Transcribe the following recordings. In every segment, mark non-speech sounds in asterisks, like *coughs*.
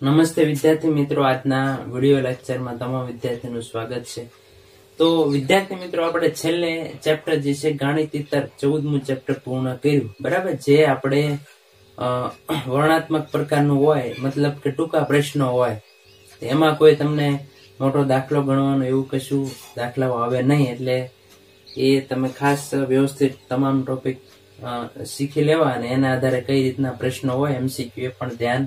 નમસ્તે વિદ્યાર્થી મિત્રો, આજના વીડિયો લેક્ચરમાં તમામ વિદ્યાર્થીનું સ્વાગત છે. તો વિદ્યાર્થી મિત્રો, આપણે છેલ્લે ચેપ્ટર જે છે, ગણિત ઇતર ચૌદમું ચેપ્ટર પૂર્ણ કર્યું. બરાબર? જે આપણે વર્ણાત્મક પ્રકારનું હોય, મતલબ કે ટૂંકા પ્રશ્નો હોય, એમાં કોઈ તમને મોટો દાખલો ગણવાનો એવું કશું દાખલાઓ આવે નહીં. એટલે એ તમે ખાસ વ્યવસ્થિત તમામ ટોપિક શીખી લેવા અને એના આધારે કઈ રીતના પ્રશ્નો હોય એમસીક્યુ એ પણ ધ્યાન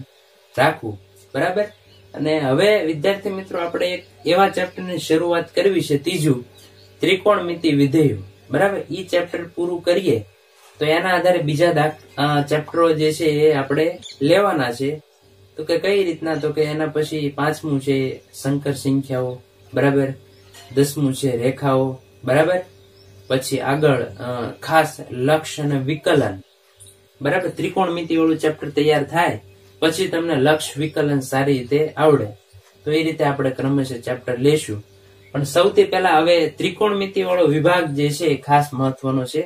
રાખવું. બરાબર? અને હવે, વિદ્યાર્થી મિત્રો, આપણે એક એવા ચેપ્ટરની શરૂઆત કરવી છે, ત્રીજું. ત્રિકોણમિતિ વિધેયો. બરાબર? ઈ ચેપ્ટર પૂરું કરીએ, તો એના આધારે બીજા ચેપ્ટરો જે છે, એ આપણે લેવાના છે. તો કે કઈ રીતના? તો કે એના પછી પાંચમું છે, સંકર સંખ્યાઓ. બરાબર? દસમું છે, રેખાઓ. બરાબર? પછી આગળ ખાસ લક્ષ અને વિકલન. બરાબર? ત્રિકોણમિતિ વાળું ચેપ્ટર તૈયાર થાય. પછી તમને લક્ષ વિકલન સારી રીતે આવડે. તો એ રીતે આપણે ક્રમશઃ ચેપ્ટર લેશું. પણ સૌથી પહેલા હવે ત્રિકોણમિતિ વાળો વિભાગ જે છે એ ખાસ મહત્વનો છે.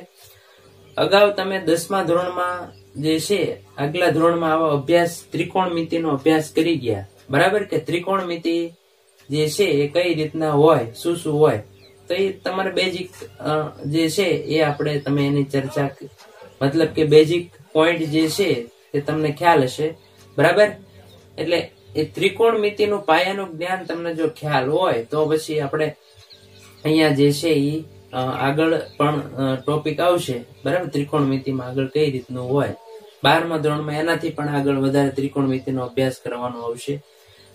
અગાઉ તમે દસમા ધોરણમાં જે છે, આગલા ધોરણમાં આવો અભ્યાસ, ત્રિકોણમિતિનો અભ્યાસ કરી ગયા. બરાબર કે ત્રિકોણમિતિ જે છે એ કઈ રીતના હોય, શું શું હોય? તો એ તમારે બેઝિક જે છે એ આપણે તમે એની ચર્ચા મતલબ કે બેઝિક પોઈન્ટ જે છે એ તમને ખ્યાલ હશે. બરાબર? એટલે એ ત્રિકોણમિતિનું પાયાનું જ્ઞાન તમને જો ખ્યાલ હોય, તો પછી આપણે અહીંયા જે છે એ આગળ પણ ટોપિક આવશે. બરાબર? ત્રિકોણમિતિમાં આગળ કઈ રીતનું હોય? બારમા ધોરણમાં એનાથી પણ આગળ વધારે ત્રિકોણમિતિનો અભ્યાસ કરવાનો આવશે.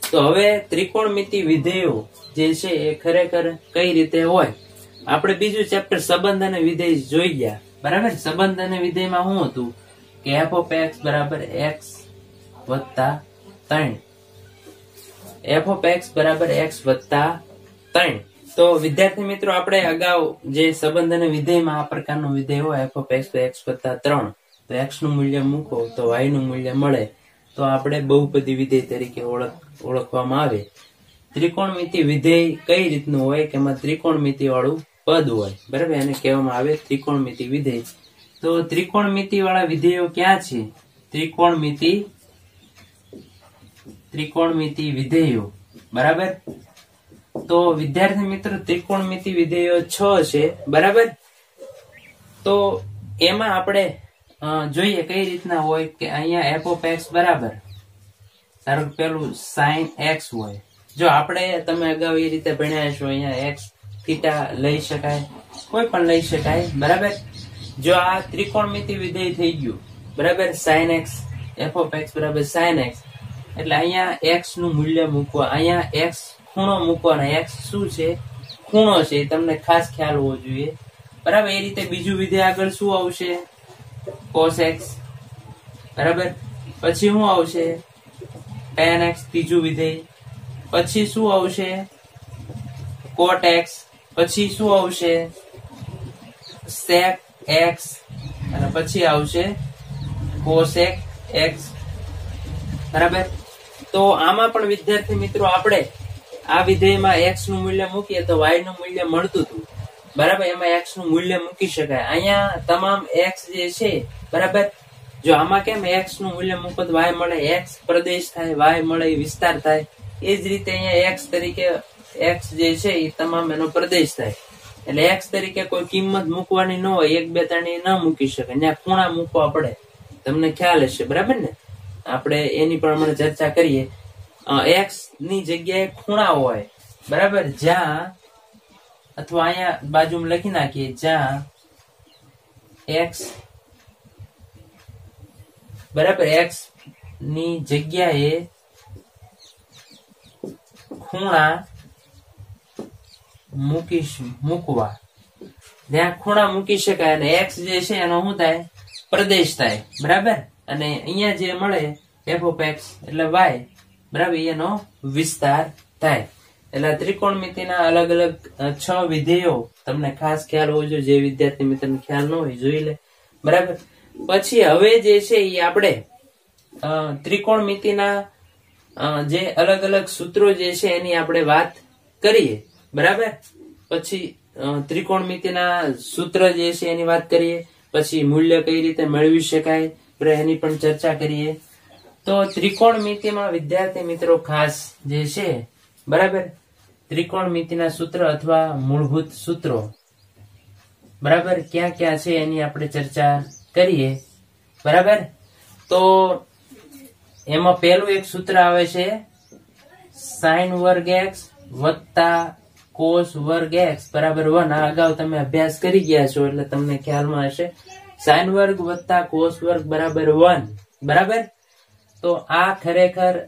તો હવે ત્રિકોણમિતિ વિધેયો જે છે એ ખરેખર કઈ રીતે હોય? આપણે બીજું ચેપ્ટર સંબંધ અને વિધેય જોઈ ગયા. બરાબર? સંબંધ અને વિધેયમાં શું હતું? કે એફ ઓફ એક્સ બરાબર એક્સ વત્તા ત્રણ. એફ ઓફ એક્સ બરાબર એક્સ વત્તા ત્રણ. તો વિદ્યાર્થી મિત્રો, આપણે અગાઉ જે સંબંધ અને વિધેયમાં આ પ્રકારનો વિધેય હોય એફ ઓફ એક્સ એક્સ વત્તા ત્રણ. તો એક્સનું મૂલ્ય મૂકો, તો વાયનું મૂલ્ય મળે. તો આપણે બહુપદી વિધેય તરીકે ઓળખ, ઓળખવામાં આવે. ત્રિકોણમિતિ વિધેય કઈ રીતનું હોય કે એમાં ત્રિકોણમિતિ વાળું પદ હોય? બરાબર? એને કહેવામાં આવે ત્રિકોણમિતિ વિધેય. તો ત્રિકોણમિતિ વાળા વિધેયો ક્યાં છે? ત્રિકોણમિતિ ત્રિકોણમિતિ વિધેયો. બરાબર? તો વિદ્યાર્થી મિત્રો, ત્રિકોણમિતિ વિધેયો છ છે. બરાબર? તો એમાં આપણે જોઈએ કઈ રીતના હોય કે અહીંયા એફ ઓફ એક્સ બરાબર. ધારો પેલું સાઈન એક્સ હોય. જો આપણે, તમે અગાઉ એ રીતે ભણ્યા છો અહીંયા એક્સ થીટા લઈ શકાય. કોઈ પણ લઈ શકાય. બરાબર? જો આ ત્રિકોણમિતિ વિધેય થઈ ગયું. બરાબર? Sine X F of X બરાબર સાઈન એક્સ એટલે અહીંયા એક્સનું મૂલ્ય મૂકવા. અહીંયા એક્સ ખૂણો મૂકવાનો. એક્સ શું છે? ખૂણો છે. તમને ખાસ ખ્યાલ હોવો જોઈએ. બરાબર? એ રીતે બીજું વિધેય આગળ શું આવશે? કોસ એક્સ બરાબર? પછી શું આવશે? ટેન એક્સ ત્રીજું વિધેય પછી શું આવશે? કોટ એક્સ પછી શું આવશે? સેક એક્સ અને પછી આવશે કોસેક એક્સ બરાબર? તો આમાં પણ વિદ્યાર્થી મિત્રો આપણે આ વિધેયમાં એક્સનું મૂલ્ય મૂકીએ તો વાયનું મૂલ્ય મળતું હતું. બરાબર? એમાં એક્સનું મૂલ્ય મૂકી શકાય. અહીંયા તમામ એક્સ જે છે, બરાબર? જો આમાં કેમ એક્સનું મૂલ્ય મૂકો તો વાય મળે એક્સ પ્રદેશ થાય વાય મળે વિસ્તાર થાય. એ જ રીતે અહીંયા એક્સ તરીકે એક્સ જે છે, એ તમામ એનો પ્રદેશ થાય. એટલે એક્સ તરીકે કોઈ કિંમત મૂકવાની ન હોય, એક, બે, ત્રણ ન મૂકી શકે ત્યાં ખૂણા મૂકવા પડે. તમને ખ્યાલ હશે. બરાબર ને? આપણે એની પ્રમાણે ચર્ચા કરીએ એક્સની જગ્યાએ ખૂણા હોય, બરાબર? જ્યાં, અથવા અહીંયા બાજુમાં લખી નાખીએ, જ્યાં એક્સ બરાબર? એક્સની જગ્યાએ ખૂણા મૂકીશ, મૂકવા. ત્યાં ખૂણા મૂકી શકાય અને એક્સ જે છે એનો શું થાય? પ્રદેશ થાય. બરાબર? અને અહીંયા જે મળે એફ ઓફ એક્સ એટલે વાય, બરાબર, એનો વિસ્તાર થાય. એટલે ત્રિકોણમિતિના અલગ અલગ છ વિધેયો તમને ખાસ ખ્યાલ હોવો જોઈએ, જે વિદ્યાર્થી મિત્રને ખ્યાલ ન હોય, જોઈ લે. બરાબર? પછી હવે જે છે એ આપણે ત્રિકોણમિતિના જે અલગ અલગ સૂત્રો જે છે એની આપણે વાત કરીએ. બરાબર? પછી ત્રિકોણમિતિના સૂત્ર જે છે એની વાત કરીએ. પછી મૂલ્ય કઈ રીતે મેળવી શકાય? એની પણ ચર્ચા કરીએ. તો ત્રિકોણમિતિમાં વિદ્યાર્થી મિત્રો ખાસ જે છે, બરાબર? ત્રિકોણમિતિના સૂત્ર અથવા મૂળભૂત સૂત્રો. બરાબર? ક્યાં ક્યાં છે એની આપણે ચર્ચા કરીએ. બરાબર? તો એમાં પહેલું એક સૂત્ર આવે છે, સાઈન વર્ગ એક્સ વત્તા કોસ વર્ગ એક્સ. બરાબર? વન. આ અગાઉ તમે અભ્યાસ કરી ગયા છો, એટલે તમને ખ્યાલમાં હશે. સાઈન વર્ગ વત્તા કોસ વર્ગ બરાબર વન બરાબર? તો આ ખરેખર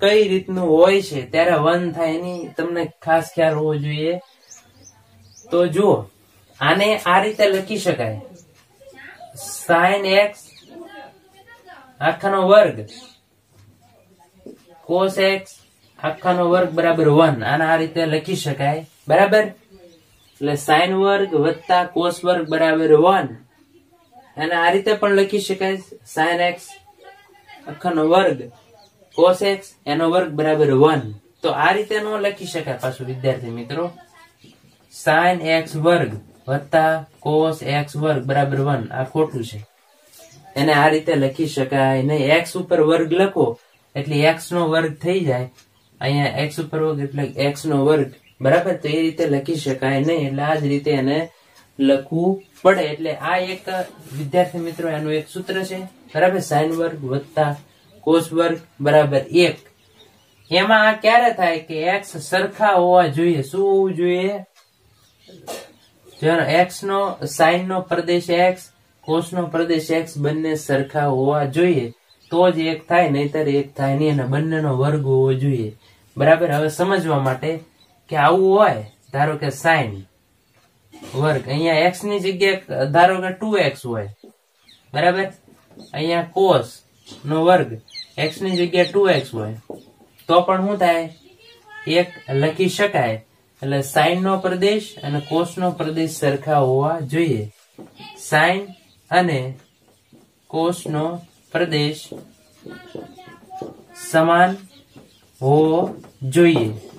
કઈ રીતનું હોય છે? ત્યારે વન થાય એની તમને ખાસ ખ્યાલ હોવો જોઈએ. તો જુઓ, આને આ રીતે લખી શકાય. સાઈન એક્સ આખાનો વર્ગ. કોસ એક્સ આખાનો વર્ગ બરાબર વન આને આ રીતે લખી શકાય. બરાબર? એટલે સાઈન વર્ગ વત્તા કોસ વર્ગ બરાબર વન અને આ રીતે પણ લખી શકાય. સાઈન એક્સ આખાનો વર્ગ કોસ એક્સ એનો વર્ગ બરાબર વન તો આ રીતે નો લખી શકાય પાછું, વિદ્યાર્થી મિત્રો. સાઈન એક્સ વર્ગ વત્તા કોસ એક્સ વર્ગ બરાબર વન આ ખોટું છે. એને આ રીતે લખી શકાય નહીં. એક્સ ઉપર વર્ગ લખો, એટલે એક્સ નો વર્ગ થઈ જાય. અહીંયા એક્સ ઉપર વર્ગ એટલે એક્સ નો વર્ગ. બરાબર? તો એ રીતે લખી શકાય નહીં. એટલે આ જ રીતે એને લખવું પડે એટલે આ એક વિદ્યાર્થી મિત્રો, એનું એક સૂત્ર છે. બરાબર? સાઈન વર્ગ વત્તા કોષ વર્ગ બરાબર એક. એમાં આ ક્યારે થાય કે એક્સ સરખા હોવા જોઈએ? શું હોવું જોઈએ? એક્સ નો, સાઈન નો પ્રદેશ એક્સ કોષ નો પ્રદેશ એક્સ બંને સરખા હોવા જોઈએ. તો જ એક થાય, નહીતર એક થાય નહીં અને બંનેનો વર્ગ હોવો જોઈએ. બરાબર? હવે સમજવા માટે કે આવું હોય, ધારો કે સાઈન. વર્ગ. અહીંયા એક્સની જગ્યાએ, ધારો કે ટુ એક્સ હોય. બરાબર? અહીંયા કોસ નો વર્ગ એક્સની જગ્યાએ ટુ એક્સ હોય. તો પણ શું થાય? એક લખી શકાય. એટલે સાઈન નો પ્રદેશ અને કોસ નો પ્રદેશ સરખા હોવા જોઈએ. સાઈન અને કોસ નો પ્રદેશ સમાન હોવો જોઈએ.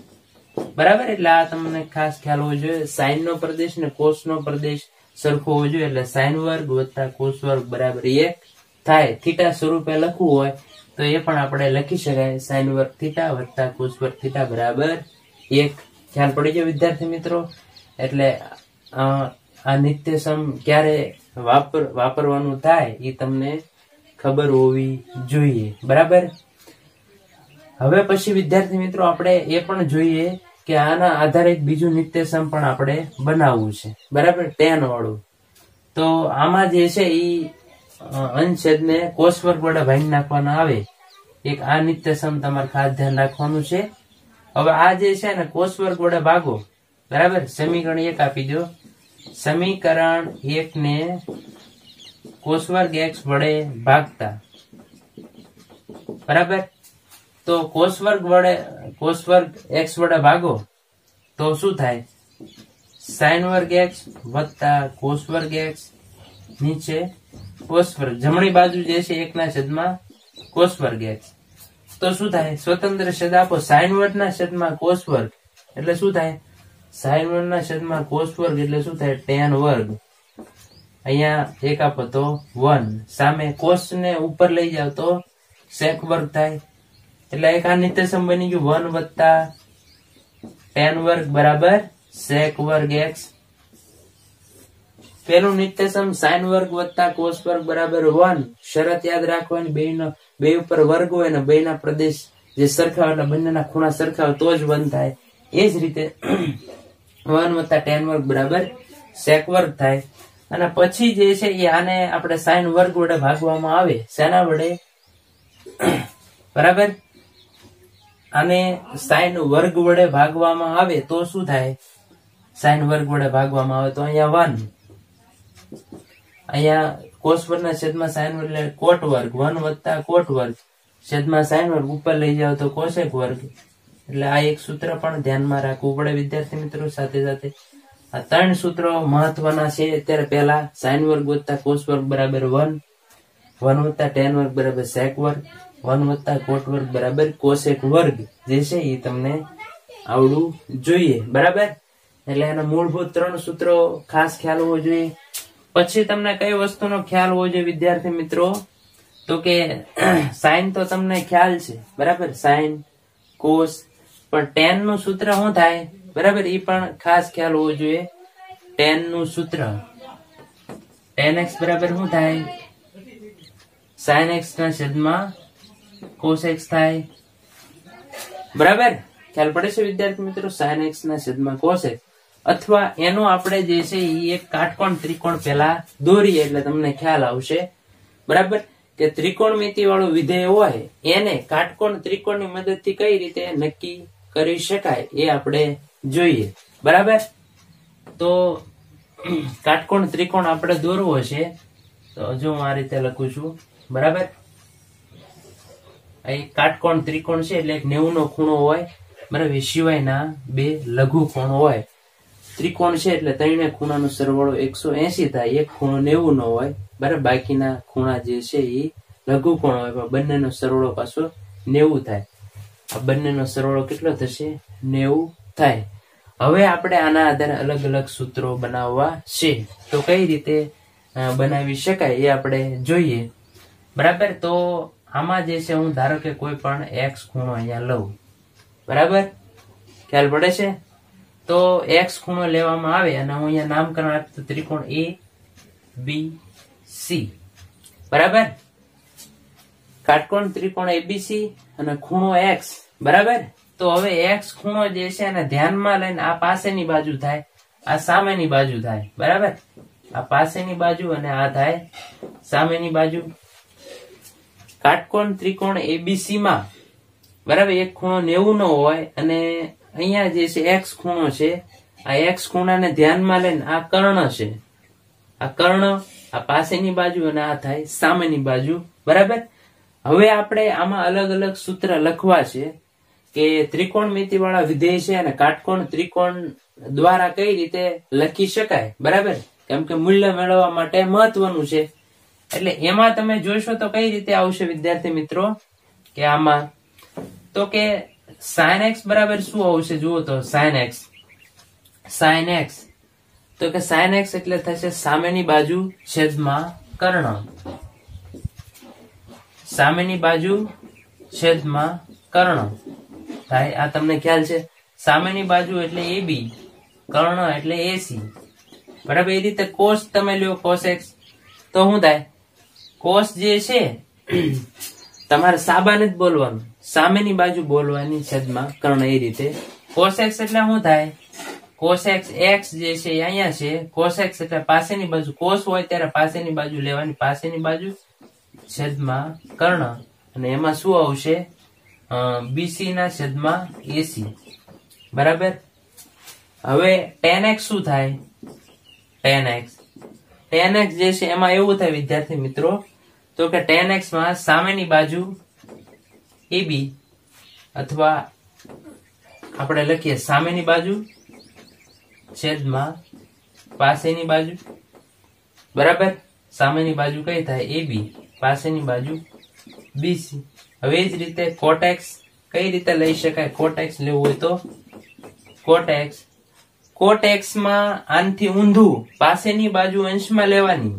બરાબર? એટલે આ તમને ખાસ ખ્યાલ હોવો જોઈએ. સાઈન નો પ્રદેશ ને કોષ નો પ્રદેશ સરખો હોવો જોઈએ. એટલે સાઈન વર્ગ વત્તા કોષ વર્ગ બરાબર એક થાય. થીટા સ્વરૂપે લખવું હોય તો એ પણ આપણે લખી શકાય. સાઈન વર્ગ થીટા વત્તા કોષ વર્ગ થીટા બરાબર એક. ખ્યાલ પડી ગયો વિદ્યાર્થી મિત્રો? એટલે આ નિત્યસમ ક્યારે વાપર, વાપરવાનું થાય એ તમને ખબર હોવી જોઈએ. બરાબર? હવે પછી વિદ્યાર્થી મિત્રો આપણે એ પણ જોઈએ કે આના આધારે એક બીજું નિત્યસમ પણ આપણે બનાવવું છે. બરાબર? ટેન વાળું તો આમાં જે છે એ અંશેદ ને કોષ વડે ભાંગી નાખવાના આવે. એક આ નિત્યસમ તમારે ખાસ ધ્યાન રાખવાનું છે. હવે આ જે છે ને કોષ વડે ભાગો. બરાબર? સમીકરણ એક આપી દો. સમીકરણ એક ને કોષ એક્સ વડે ભાગતા. બરાબર? તો કોષ વર્ગ વડે કોષ વર્ગ એક્સ વડે ભાગો, તો શું થાય? સાઈન વર્ગ એક્સ વત્તા કોષ વર્ગ એક્સ નીચે કોષ વર્ગ જમણી બાજુ જે છે એકના છેદમાં કોષ વર્ગ એક્સ તો શું થાય? સ્વતંત્ર છેદ આપો. સાઈન વર્ગના છેદમાં કોષ વર્ગ એટલે શું થાય? સાઈન વર્ગના છેદમાં કોષ વર્ગ એટલે શું થાય? ટેન વર્ગ. અહીંયા એક આપો તો વન. સામે કોષ ને ઉપર લઈ જાવ તો સેક વર્ગ થાય. એટલે એક આ નિત્યસમ બની ગયું વન વત્તા ટેન વર્ગ બરાબર સેક વર્ગ એક્સ પેલું નિત્યસમ સાઈન વર્ગ વત્તા કોસ વર્ગ બરાબર વન શરત યાદ રાખવાની બે નો બે ઉપર વર્ગ હોય ને બે ના પ્રદેશ જે સરખા એટલે બંનેના ખૂણા સરખા હોય તો જ વન થાય. એ જ રીતે *clears throat* વન વત્તા ટેન વર્ગ બરાબર સેક વર્ગ થાય. અને પછી જે છે એ આને આપણે સાઈન વર્ગ વડે ભાગવામાં આવે. શેના વડે? *clears throat* બરાબર? આને સાઈન વર્ગ વડે ભાગવામાં આવે તો શું થાય? સાઈન વર્ગ વડે ભાગવામાં આવે તો અહીંયા વન. અહીંયા કોષ વર્ગના છેદમાં સાઈન વર્ગ એટલે કોટ વર્ગ. વન વત્તા કોટ વર્ગ. છેદમાં સાઈન વર્ગ ઉપર લઈ જાવ તો કોશેક વર્ગ. એટલે આ એક સૂત્ર પણ ધ્યાનમાં રાખવું પડે વિદ્યાર્થી મિત્રો સાથે સાથે. આ ત્રણ સૂત્રો મહત્વના છે. અત્યારે પહેલા સાઈન વર્ગ વત્તા કોષ વર્ગ બરાબર વન. વન વત્તા ટેન વર્ગ બરાબર સેક વર્ગ. વન વત્તા કોટ વર્ગ બરાબર કોસેક વર્ગ જે છે એ તમને આવડવું જોઈએ. બરાબર? એટલે એના મૂળભૂત ત્રણ સૂત્રો ખાસ ખ્યાલ હોવો જોઈએ. પછી તમને કઈ વસ્તુનો ખ્યાલ હોવો જોઈએ, વિદ્યાર્થી મિત્રો? તો કે *clears throat* સાઇન તો તમને ખ્યાલ છે. બરાબર? સાઇન કોસ, પણ ટેનનું સૂત્ર શું થાય? બરાબર? એ પણ ખાસ ખ્યાલ હોવો જોઈએ. ટેનનું સૂત્ર. ટેન એક્સ બરાબર શું થાય? સાઇન એક્સ ના છેદમાં કોસ એક્સ થાય. બરાબર? ખ્યાલ પડે છે વિદ્યાર્થી મિત્રો? સાઈન એક્સ ના છેદમાં કોસ એક્સ અથવા એનો આપણે જે છે એ એક કાટકોણ ત્રિકોણ પેલા દોરીએ એટલે તમને ખ્યાલ આવશે. બરાબર? કે ત્રિકોણમિતિ વાળું વિધેય હોય, એને કાટકોણ ત્રિકોણની મદદથી કઈ રીતે નક્કી કરી શકાય એ આપણે જોઈએ. બરાબર? તો કાટકોણ ત્રિકોણ આપણે દોરવો છે. તો જો હું આ રીતે લખું છું. બરાબર? એક કાટકોણ ત્રિકોણ છે એટલે નેવું નો ખૂણો હોય, બરાબર સિવાયના બે લઘુ ખૂણો હોય. ત્રિકોણ છે એટલે ત્રણે ખૂણાનો સરવાળો એકસો એસી થાય, એક ખૂણો નેવું નો હોય, બરાબર, બાકીના ખૂણા જે છે એ લઘુ ખૂણો હોય, પણ બંનેનો સરવાળો પાછો નેવું થાય. આ બંનેનો સરવાળો કેટલો થશે? નેવું થાય. હવે આપણે આના આધારે અલગ અલગ સૂત્રો બનાવવા છે. તો કઈ રીતે બનાવી શકાય એ આપણે જોઈએ. બરાબર, તો આમાં જે છે, હું ધારો કે કોઈ પણ એક્સ ખૂણો અહીંયા લઉં. બરાબર? ખ્યાલ પડે છે? તો એક્સ ખૂણો લેવામાં આવે અને હું અહીંયા નામકરણ આપતું ત્રિકોણ એ બી સી બરાબર? કાટકોણ ત્રિકોણ એબીસી અને ખૂણો એક્સ બરાબર? તો હવે એક્સ ખૂણો જે છે એને ધ્યાનમાં લઈને આ પાસેની બાજુ થાય, આ સામેની બાજુ થાય. બરાબર? આ પાસેની બાજુ અને આ થાય સામેની બાજુ. કાટકોણ ત્રિકોણ એબીસી માં બરાબર એક ખૂણો નેવું નો હોય અને અહીંયા જે છે એક્સ ખૂણો છે, આ એક્સ ખૂણાને ધ્યાનમાં લઈને આ કર્ણ છે. આ કર્ણ આ પાસેની બાજુ અને આ થાય સામેની બાજુ. બરાબર? હવે આપણે આમાં અલગ અલગ સૂત્ર લખવા છે કે ત્રિકોણમિતિ વાળા વિધેય છે અને કાટકોણ ત્રિકોણ દ્વારા કઈ રીતે લખી શકાય? બરાબર? કેમ કે મૂલ્ય મેળવવા માટે મહત્વનું છે. એટલે એમાં તમે જોશો તો કઈ રીતે આવશે વિદ્યાર્થી મિત્રો? કે આમાં તો કે સાઇન એક્સ બરાબર શું આવશે? જુઓ તો સાઇન એક્સ સાઇન એક્સ તો કે સાઇન એક્સ એટલે થશે સામેની બાજુ છેદમાં કર્ણ. સામેની બાજુ છેદમાં કર્ણ. થાય આ તમને ખ્યાલ છે? સામેની બાજુ એટલે એ બી, કર્ણ એટલે એસી બરાબર? એ રીતે કોસ તમે લ્યો કોસ એક્સ તો શું થાય? કોસ જે છે, તમારે સાબાને જ બોલવાનું. સામેની બાજુ બોલવાની છેદમાં કર્ણ એ રીતે. કોસ એક્સ એટલે શું થાય? કોસ એક્સ એક્સ જે છે અહીંયા છે. કોસ એક્સ એટલે પાસેની બાજુ. કોસ હોય ત્યારે પાસેની બાજુ લેવાની પાસેની બાજુ છેદમાં કર્ણ. અને એમાં શું આવશે? બીસી ના છેદમાં એસી બરાબર? હવે ટેન એક્સ શું થાય? ટેન એક્સ ટેન એક્સ જે છે, એમાં એવું થાય, વિદ્યાર્થી મિત્રો, તો કે ટેન એક્સમાં સામેની બાજુ એ બી અથવા આપણે લખીએ સામેની બાજુ છેદમાં પાસેની બાજુ. બરાબર? સામેની બાજુ કઈ થાય? એ બી પાસેની બાજુ બીસી હવે એ જ રીતે કોટેક્સ કઈ રીતે લઈ શકાય? કોટેક્સ લેવું હોય તો કોટેક્સ કોટેક્સમાં આનથી ઊંધું પાસેની બાજુ અંશમાં લેવાની.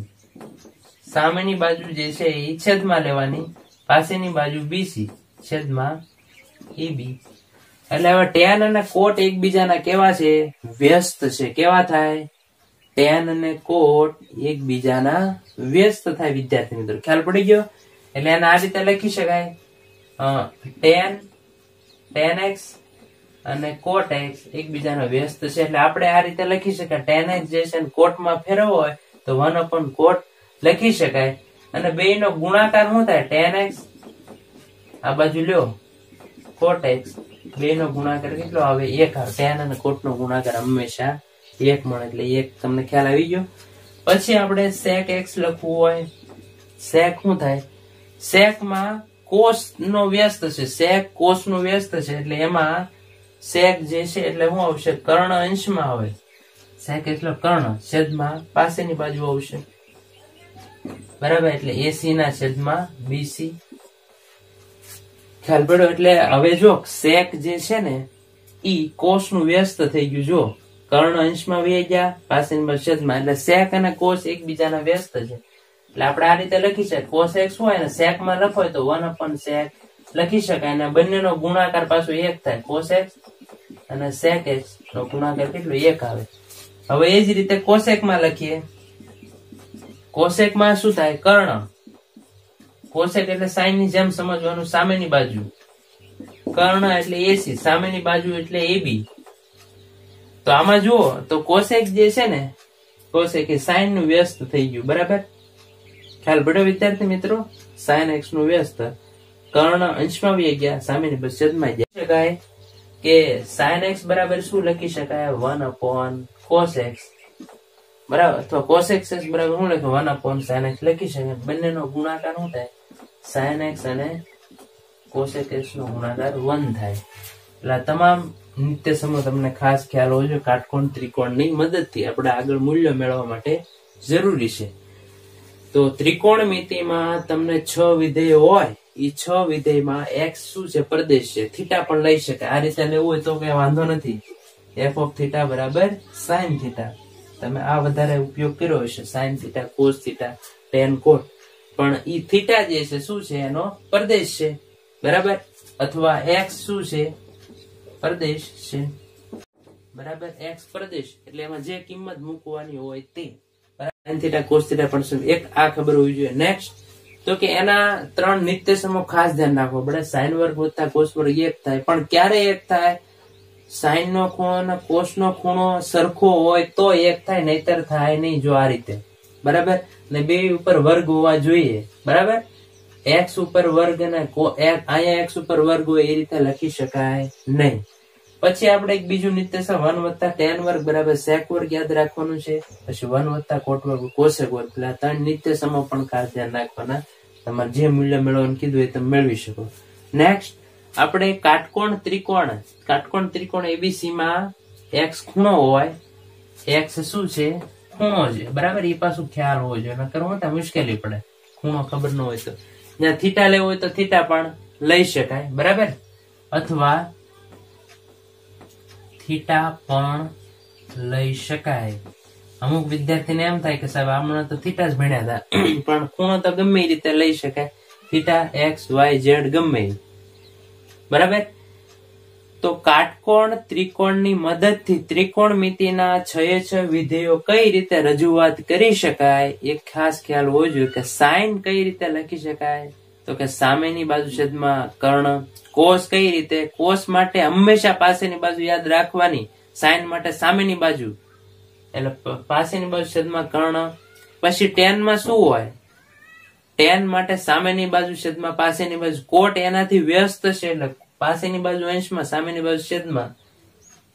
સામેની બાજુ જે છે એ છેદમાં લેવાની. પાસેની બાજુ બીસી છેદમાં એ બી. એટલે હવે ટેન અને કોટ એકબીજાના કેવા છે? વ્યસ્ત છે. કેવા થાય? ટેન અને કોટ એકબીજાના વ્યસ્ત થાય વિદ્યાર્થી મિત્રો ખ્યાલ પડી ગયો? એટલે એને આ રીતે લખી શકાય. ટેન ટેન એક્સ અને કોટ એક્સ એકબીજાના વ્યસ્ત છે. એટલે આપણે આ રીતે લખી શકાય. ટેન એક્સ જે છે કોટમાં ફેરવવો હોય, તો વન અપોન કોટ લખી શકાય. અને બે નો ગુણાકાર શું થાય? ટેન એક્સ આ બાજુ લ્યો. કોટ એક્સ બે નો ગુણાકાર કેટલો આવે? એક ટેન અને કોટ નો ગુણાકાર હંમેશા એક મળે. એટલે એક તમને ખ્યાલ આવી ગયો? પછી આપણે સેક એક્સ લખવું હોય. સેક શું થાય? સેકમાં કોષ નો વ્યસ્ત છે. સેક કોષ નો વ્યસ્ત છે. એટલે એમાં સેક જે છે એટલે શું આવશે? કર્ણ અંશમાં આવે. સેક એટલે કર્ણ, છેદમાં પાસેની બાજુ આવશે. બરાબર? એટલે એસી ના છેદમાં બીસી ખ્યાલ પડ્યો? એટલે હવે જો સેક જે છે ને, ઈ કોષનું વ્યસ્ત થઈ ગયું. જો કર્ણ અંશમાં વહી ગયા, પાસેની છેદમાં. એટલે સેક અને કોષ એકબીજાના વ્યસ્ત છે. એટલે આપણે આ રીતે લખી છે. કોષ એક શું હોય ને? sec માં લખો તો વન અપન sec લખી શકાય અને બંનેનો ગુણાકાર પાછો એક થાય કોસેક અને સેક એક્સ નો ગુણાકાર કેટલું, એક આવે. હવે એ જ રીતે કોસેકમાં લખીએ. કોસેકમાં શું થાય? કર્ણ. કોસેક એટલે સાઈનની જેમ સમજવાનું સામેની બાજુ. કર્ણ એટલે એસી, સામેની બાજુ એટલે એબી. તો આમાં જુઓ, તો કોસેક જે છે ને, કોસેક એ સાઈનનું વ્યસ્ત થઈ ગયું, બરાબર? ખ્યાલ પડ્યો વિદ્યાર્થી મિત્રો? સાઈન એક્સનું વ્યસ્ત. કર્ણ અંશમાં આવી ગયા, સામેની છેદમાં જાય શકાય કે સાઈન એક્સ બરાબર શું લખી શકાય? વન અપોન કોસ એક્સ બરાબર? અથવા કોસ એક્સ એક્સ બરાબર શું લખે? વન અપોન સાઈન એક્સ લખી શકાય. બંનેનો ગુણાકાર શું થાય? સાઈન એક્સ અને કોસેક એક્સ નો ગુણાકાર વન થાય. એટલે તમામ નિત્ય સમૂહ તમને ખાસ ખ્યાલ હોવો જોઈએ. કાટકોણ, ત્રિકોણની મદદથી આપણે આગળ મૂલ્ય મેળવવા માટે જરૂરી છે. તો ત્રિકોણ મિતિમાં તમને છ વિધેય હોય એ છ વિધેયમાં એક્સ શું છે? પ્રદેશ છે. થીટા પણ લઈ શકાય. આ રીતે લેવું હોય તો કઈ વાંધો નથી. એફ ઓફ થીટા બરાબર સાઈન થીટા. તમે આ વધારે ઉપયોગ કર્યો હશે. Sine theta, cos theta, tan cot. પણ ઈ થીટા જે છે, શું છે? એનો પ્રદેશ છે. બરાબર? અથવા એક્સ શું છે? પ્રદેશ છે. બરાબર? એક્સ પ્રદેશ. એટલે એમાં જે કિંમત મૂકવાની હોય તે. સાઈન થીટા કોસ થીટા પણ? એક આ ખબર હોવી જોઈએ. નેક્સ્ટ તો કે એના ત્રણ નિત્ય સમો ખાસ ધ્યાન રાખવો પડે સાઇન વર્ગ વત્તા કોસ વર્ગ એક થાય, પણ ક્યારે એક થાય? સાઈન નો ખૂણો અને કોસ નો ખૂણો સરખો હોય તો એક થાય, નહીતર થાય નહીં. જો આ રીતે. બરાબર? ને બે ઉપર વર્ગ હોવા જોઈએ. બરાબર? એક્સ ઉપર વર્ગ અને અહીંયા એક્સ ઉપર વર્ગ હોય એ રીતે લખી શકાય નહીં. પછી આપણે એક બીજું નિત્ય છે, વન વત્તા ટેન વર્ગ, બરાબર સેક વર્ગ યાદ રાખવાનું છે. પછી વન વત્તા કોટ વર્ગ કોશેક વર્ગ આ ત્રણ નિત્ય સમો પણ ખાસ ધ્યાન રાખવાના. તમારે જે મૂલ્ય મેળવવાનું કીધું એ તમે મેળવી શકો. નેક્સ્ટ આપણે કાટકોણ ત્રિકોણ કાટકોણ ત્રિકોણ એબીસી માં એક્સ ખૂણો હોય એક્સ શું છે? ખૂણો છે. બરાબર? એ પાછું ખ્યાલ હોવો જોઈએ, નકર મોટા મુશ્કેલી પડે. ખૂણો ખબર ન હોય તો. જ્યાં થીટા લેવો હોય તો થીટા પણ લઈ શકાય. બરાબર? અથવા થીટા પણ લઈ શકાય. અમુક વિદ્યાર્થીને એમ થાય કે સાહેબ, હમણાં તો થીટા જ ભણ્યા હતા. *coughs* પણ ખૂણો તો ગમે રીતે લઈ શકાય. થીટા, એક્સ, વાય, ઝેડ ગમે બરાબર? તો કાટકોણ ત્રિકોણની મદદથી ત્રિકોણમિતિના છએ છ વિધેયો કઈ રીતે રજૂઆત કરી શકાય? એ ખાસ ખ્યાલ હોવો જોઈએ કે સાઈન કઈ રીતે લખી શકાય? તો કે સામેની બાજુ છેદમાં કર્ણ કોસ કઈ રીતે? કોષ માટે હંમેશા પાસેની બાજુ યાદ રાખવાની સાઇન માટે સામેની બાજુ. એટલે પાસેની બાજુ છેદમાં કર્ણ, પછી ટેનમાં શું હોય? ટેન માટે સામેની બાજુ છેદમાં પાસેની બાજુ. કોટ એનાથી વ્યસ્ત છે, એટલે પાસેની બાજુ અંશમાં, સામેની બાજુ છેદમાં.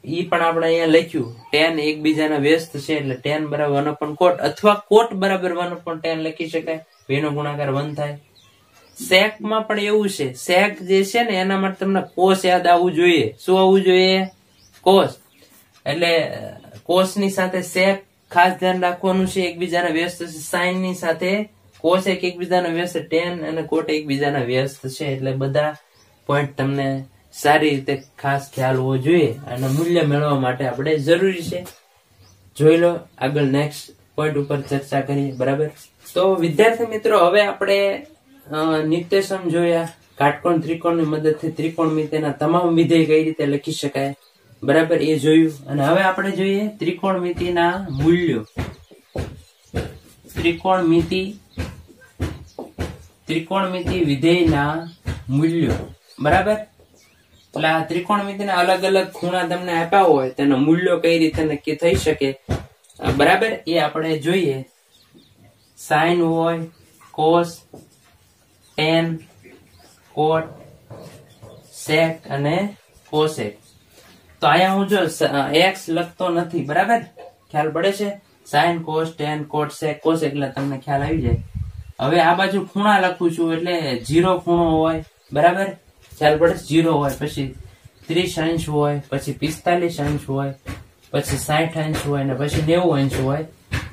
ઈ પણ આપણે અહીંયા લખ્યું. ટેન એકબીજાના વ્યસ્ત છે, એટલે ટેન બરાબર વન કોટ. અથવા કોટ બરાબર વન ટેન લખી શકાય. બેનો ગુણાકાર વન થાય. સેકમાં પણ એવું છે. સેક જે છે ને, એના માટે તમને કોષ યાદ આવવું જોઈએ. શું આવવું જોઈએ? કોષ. એટલે કોષની સાથે સેક ખાસ ધ્યાન રાખવાનું છે. એકબીજાના વ્યસ્ત છે. સાઈનની સાથે કોષ એક એકબીજાના વ્યસ્ત, ટેન અને કોટ એકબીજાના વ્યસ્ત છે. એટલે બધા પોઈન્ટ તમને સારી રીતે ખાસ ખ્યાલ હોવો જોઈએ અને મૂલ્ય મેળવવા માટે આપણે જરૂરી છે. જોઈ લો, આગળ નેક્સ્ટ પોઈન્ટ ઉપર ચર્ચા કરીએ. બરાબર? તો વિદ્યાર્થી મિત્રો, હવે આપણે નિત્યસમ જોયા. કાટકોણ ત્રિકોણની મદદથી ત્રિકોણમિતિના તમામ વિધેય કઈ રીતે લખી શકાય? બરાબર, એ જોયું. અને હવે આપણે જોઈએ ત્રિકોણમિતિના મૂલ્યો. ત્રિકોણમિતિ ત્રિકોણમિતિ વિધેયના મૂલ્યો. બરાબર? એટલે આ ત્રિકોણમિતિના અલગ અલગ ખૂણા તમને આપ્યા હોય, તેના મૂલ્યો કઈ રીતે નક્કી થઈ શકે? બરાબર? એ આપણે જોઈએ. સાઈન હોય, કોસ ટેન કોટ સેક અને કોસેક તો અહીંયા હું જો એક્સ લખતો નથી, બરાબર? ખ્યાલ પડે છે? Sine cos, tan, cot sec cosec એટલે તમને ખ્યાલ આવી જાય. હવે આ બાજુ ખૂણા લખું છું, એટલે જીરો ખૂણો હોય, બરાબર? ખ્યાલ પડે? જીરો હોય, પછી ત્રીસ અંશ હોય, પછી પિસ્તાલીસ અંશ હોય, પછી સાઠ અંશ હોય, ને પછી નેવું અંશ હોય.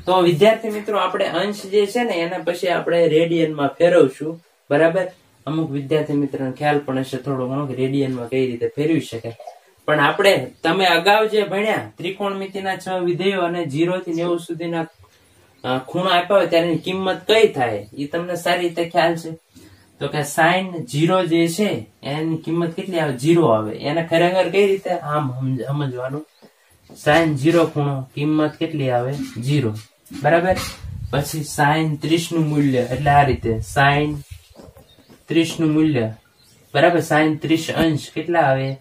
તો વિદ્યાર્થી મિત્રો, આપણે અંશ જે છે ને, એના પછી આપણે રેડિયનમાં ફેરવશું. બરાબર? અમુક વિદ્યાર્થી મિત્રોને ખ્યાલ પણ હશે થોડો ઘણો રેડિયનમાં કઈ રીતે ફેરવી શકાય. પણ આપણે, તમે અગાઉ જે ભણ્યા, ત્રિકોણમિતિના છ વિધેયો અને જીરો થી નેવું સુધીના ખૂણો આપ્યા હોય ત્યારે કિંમત કઈ થાય? એ તમને સારી રીતે ખ્યાલ છે. તો કે સાઈન જીરો જે છે, એની કિંમત કેટલી આવે? જીરો આવે. એને ખરેખર કઈ રીતે આમ સમજવાનું? સાઈન જીરો ખૂણો, કિંમત કેટલી આવે? જીરો. બરાબર? પછી સાઈન ત્રીસનું મૂલ્ય, એટલે આ રીતે સાઈન ત્રીસનું મૂલ્ય. બરાબર સાઈન ત્રીસ અંશ કેટલા આવે?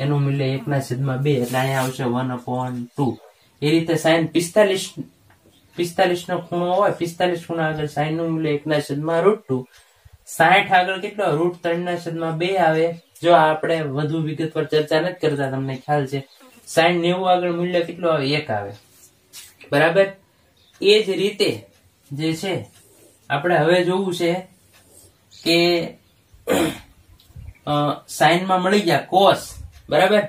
એનું મૂલ્ય એક ના છેદમાં બે, એટલે અહીંયા આવશે વન અપોન ટુ. એ રીતે સાઈન પિસ્તાલીસ પિસ્તાલીસ નો ખૂણો હોય, પિસ્તાલીસ ખૂણા આગળ સાઈનનું મૂલ્ય એક ના છેદમાં રૂટ ટુ. સાઠ આગળ કેટલો? રૂટ ત્રણ ના છેદમાં બે આવે. જો આપણે વધુ વિગતવાર ચર્ચા નથી કરતા, તમને ખ્યાલ છે. સાઈન નેવું આગળ મૂલ્ય કેટલું આવે? એક આવે. બરાબર? એ જ રીતે જે છે, આપણે હવે જોવું છે કે સાઈનમાં મળી ગયા કોસ, બરાબર?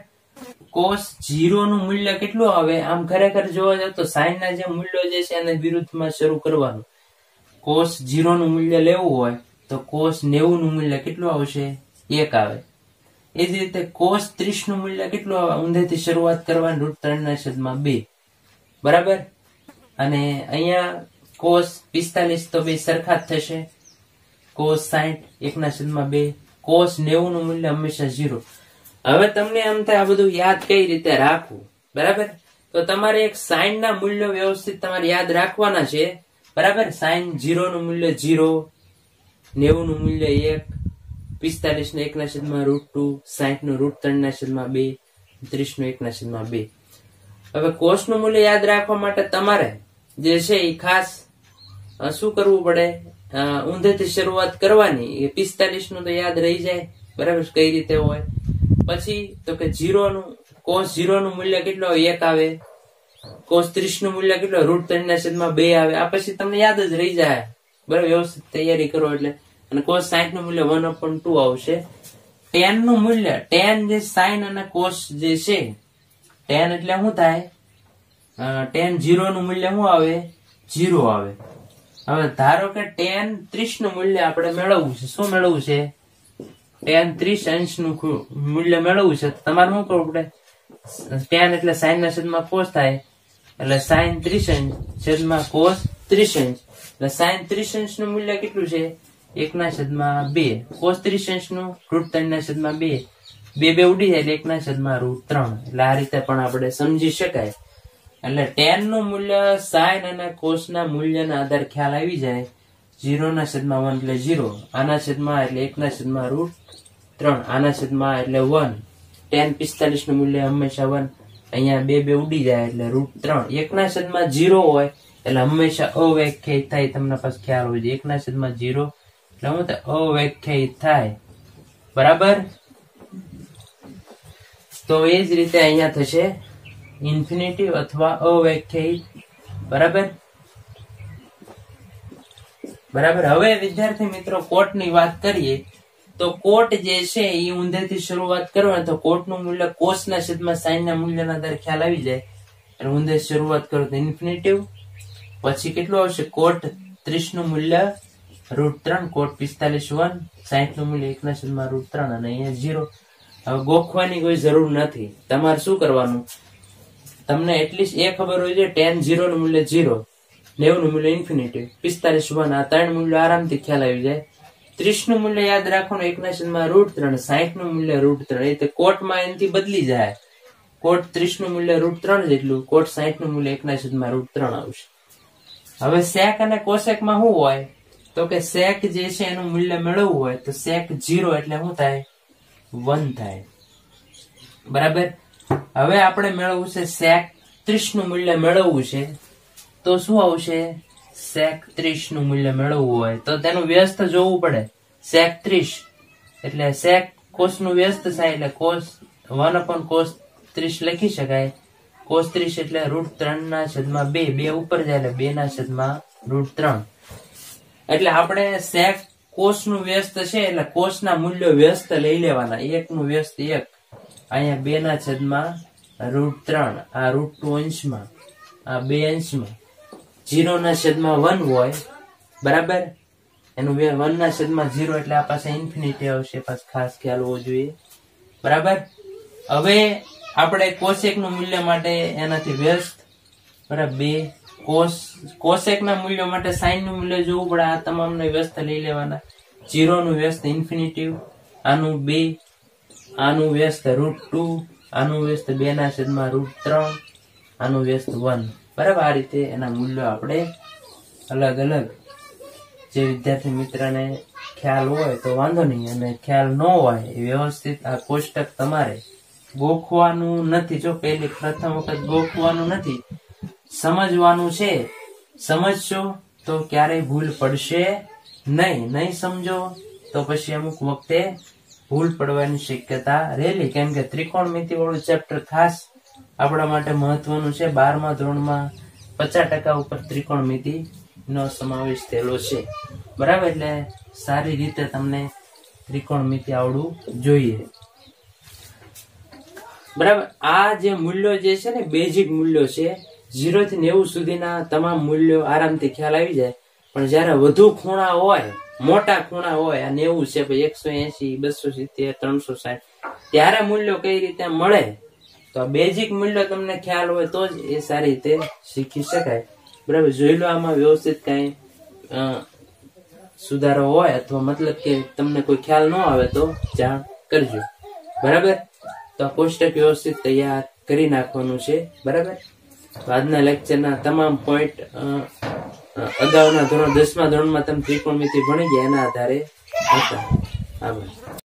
કોસ જીરો નું મૂલ્ય કેટલું આવે? આમ ખરેખર જોવા જાવ તો સાઈન ના જે મૂલ્યો જે છે એને વિરુદ્ધમાં શરૂ કરવાનું. કોસ જીરો નું મૂલ્ય લેવું હોય તો કોસ નેવું નું મૂલ્ય કેટલું આવશે? એક આવે. એ જ રીતે કોસ ત્રીસનું મૂલ્ય કેટલું આવે? ઊંધેથી શરૂઆત કરવાની રૂટ ત્રણ ના છેદમાં બે. બરાબર? અને અહીંયા કોસ પિસ્તાલીસ તો બે સરખા જ થશે. કોસ સાઠ એકના છેદમાં બે કોસ નેવું નું મૂલ્ય હંમેશા ઝીરો હવે તમને એમ થાય આ બધું યાદ કઈ રીતે રાખવું? બરાબર? તો તમારે એક સાઈન ના મૂલ્યો વ્યવસ્થિત તમારે યાદ રાખવાના છે. બરાબર? સાઈન જીરો નું મૂલ્ય જીરો નેવું નું મૂલ્ય એક પિસ્તાલીસનું એકના છેદમાં રૂટ ટુ સાઠનું રૂટ ત્રણ ના છેદમાં બે ત્રીસનું એકના છેદમાં બે. હવે કોષનું મૂલ્ય યાદ રાખવા માટે તમારે જે છે એ ખાસ શું કરવું પડે? ઊંધેથી શરૂઆત કરવાની, એ પિસ્તાલીસનું તો યાદ રહી જાય. બરાબર? કઈ રીતે હોય? પછી તો કે જીરો નું કોસ જીરો નું મૂલ્ય કેટલો એક આવે. કોસ ત્રીસનું મૂલ્ય કેટલો રૂટ ત્રણ ના છેદમાં બે આવે. આ પછી તમને યાદ જ રહી જાય. બરાબર? વ્યવસ્થિત તૈયારી કરો એટલે. અને કોસ સાઈઠનું મૂલ્ય વન અપોન ટુ આવશે. ટેનનું મૂલ્ય, ટેન જે સાઈન અને કોસ જે છે, ટેન એટલે શું થાય? ટેન જીરો નું મૂલ્ય શું આવે? જીરો આવે. હવે ધારો કે ટેન ત્રીસનું મૂલ્ય આપણે મેળવવું છે, શું મેળવવું છે? ટેન ત્રીસ અંશનું મૂલ્ય મેળવવું છે તમારે શું કરવું પડે? ટેન એટલે સાઈન ના છેદમાં કોસ થાય. એટલે સાઈન ત્રીસ અંશ છેદમાં કોસ ત્રીસ અંશ. એટલે સાઈન ત્રીસ અંશનું મૂલ્ય કેટલું છે? એક ના છેદમાં બે. કોસ ત્રીસ અંશનું રૂટ ત્રણ ના છેદમાં બે. બે બે ઉડી જાય એટલે એક ના છેદમાં રૂટ ત્રણ. એટલે આ રીતે પણ આપણે સમજી શકાય. એટલે ટેનનું મૂલ્ય સાઈન અને કોસ ના મૂલ્યના આધાર ખ્યાલ આવી જાય. ઝીરો ના છેદમાં વન એટલે ઝીરો આના છેદમાં એટલે એક ના છેદમાં રૂટ ત્રણ, આના છેદમાં એટલે વન ટેન પિસ્તાલીસનું મૂલ્ય હંમેશા વન અહીંયા બે બે ઉડી જાય એટલે રૂટ ત્રણ. એક ના છેદમાં ઝીરો હોય એટલે હંમેશા અવ્યાખ્યાયિત થાય. તમને પાસે ખ્યાલ હોય છે એક ના છેદમાં ઝીરો એટલે થાય અવ્યાખ્યાયિત થાય. બરાબર? તો એ જ રીતે અહીંયા થશે. ઇન્ફિનિટિવ અથવા અવ્યાખ્યાયિત બરાબર? બરાબર. હવે વિદ્યાર્થી મિત્રો, કોટની વાત કરીએ, તો કોટ જે છે, એ ઊંધેથી શરૂઆત કરવા તો કોટનું મૂલ્ય કોષના છેદમાં સાઈનના મૂલ્યના આધારે ખ્યાલ આવી જાય. અને ઊંધે શરૂઆત કરો તો ઇન્ફિનિટિવ. પછી કેટલું આવશે? કોટ ત્રીસનું મૂલ્ય, રૂટ ત્રણ, કોટ પિસ્તાલીસ, વન. સાહીઠનું મૂલ્ય એકના છેદમાં રૂટ ત્રણ અને અહીંયા ઝીરો. હવે ગોખવાની કોઈ જરૂર નથી. તમારે શું કરવાનું? તમને એટલીસ્ટ એ ખબર હોય છે ટેન ઝીરો નું મૂલ્ય ઝીરો નેવું નું મૂલ્ય ઇન્ફિનિટી પિસ્તાલીસ વન આ ત્રણ મૂલ્ય આરામથી ખ્યાલ આવી જાય. ત્રીસનું મૂલ્ય યાદ રાખવાનું એકના છેદમાં રૂટ ત્રણ, સાહીઠનું મૂલ્ય રૂટ ત્રણ, એ કોર્ટમાં એનાથી બદલી જાય. કોટ ત્રીસનું મૂલ્ય રૂટ ત્રણ જેટલું કોટ સાહીઠનું મૂલ્ય એકના છેદમાં રૂટ ત્રણ આવશે. હવે સેક અને કોસેકમાં શું હોય? તો કે સેક જે છે એનું મૂલ્ય મેળવવું હોય, તો સેક ઝીરો એટલે શું થાય? વન થાય. બરાબર? હવે આપણે મેળવવું છે સેક ત્રીસનું મૂલ્ય મેળવવું છે. તો શું આવશે? સેક ત્રીસનું મૂલ્ય મેળવવું હોય તો તેનું વ્યસ્ત જોવું પડે. સેક ત્રીસ. એટલે સેક કોસનું વ્યસ્ત થાય એટલે કોસ વન અપોન કોસ ત્રીસ લખી શકાય. કોસ ત્રીસ એટલે રૂટ ત્રણ ના છેદમાં બે. બે ઉપર જાય એટલે બે ના છેદમાં રૂટ ત્રણ. એટલે આપણે સેક કોષનું વ્યસ્ત છે એટલે કોષ ના મૂલ્યો વ્યસ્ત લઈ લેવાના. એક નું વ્યસ્ત એક. અહીંયા બે ના છેદમાં રૂટ ત્રણ, આ રૂટ ટુ અંશમાં, આ બે અંશમાં. જીરો ના છેદમાં વન હોય, બરાબર? એનું વન ના છેદમાં જીરો એટલે આ પાસે ઇન્ફિનિટી આવશે પાછો ખાસ ખ્યાલ હોવો જોઈએ. બરાબર? હવે આપણે કોશેકનું મૂલ્ય માટે એનાથી વ્યસ્ત, બરાબર, બે. કોસ કોસેક ના મૂલ્યો માટે સાઈનનું મૂલ્ય જોવું પડે, આ તમામ વ્યસ્ત લઈ લેવાના. જીરો નું વ્યસ્ત ઇન્ફિનિટિવ આનું બે. આનું વ્યસ્ત રૂટ ટુ, આનું વ્યસ્ત બે ના છેદમાં રૂટ ત્રણ, આનું વ્યસ્ત વન. બરાબર? આ રીતે એના મૂલ્યો આપણે અલગ અલગ. જે વિદ્યાર્થી મિત્રને ખ્યાલ હોય તો વાંધો નહીં, અને ખ્યાલ ન હોય એ વ્યવસ્થિત આ કોષ્ટક તમારે ગોખવાનું નથી. જો પહેલી પ્રથમ વખત ગોખવાનું નથી, સમજવાનું છે. સમજશો તો ક્યારેય ભૂલ પડશે નહીં. નહીં સમજો તો પછી અમુક વખતે ભૂલ પડવાની શક્યતા રહેલી. કેમ કે ત્રિકોણમિતિ વાળું ચેપ્ટર ખાસ આપણા માટે મહત્વનું છે. બારમા ધોરણમાં પચાસ ટકા ઉપર ત્રિકોણમિતિ નો સમાવેશ થયેલો છે. બરાબર? એટલે સારી રીતે તમને ત્રિકોણમિતિ આવડવું જોઈએ. બરાબર? આ જે મૂલ્યો જે છે ને બેઝિક મૂલ્યો છે ઝીરો થી નેવું સુધીના તમામ મૂલ્યો આરામથી ખ્યાલ આવી જાય. પણ જયારે વધુ ખૂણા હોય મોટા ખૂણા હોય, આ નેવું છે ભાઈ એકસો એસી બસો સિત્તેર, ત્રણસો સાઠ. ત્યારે મૂલ્યો કઈ રીતે મળે? તો બેઝિક મૂલ્યો તમને ખ્યાલ હોય તો જ એ સારી રીતે શીખી શકાય. બરાબર? જોઈ લો આમાં વ્યવસ્થિત કઈ સુધારો હોય અથવા મતલબ કે તમને કોઈ ખ્યાલ ન આવે તો જાણ કરજો. બરાબર? તો કોષ્ટક વ્યવસ્થિત તૈયાર કરી નાખવાનું છે. બરાબર? આજના લેક્ચરના તમામ પોઈન્ટ અગાઉના ધોરણ દસમા ધોરણમાં તમે ત્રિકોણમિતિ ભણી ગયા એના આધારે હતા. આભાર.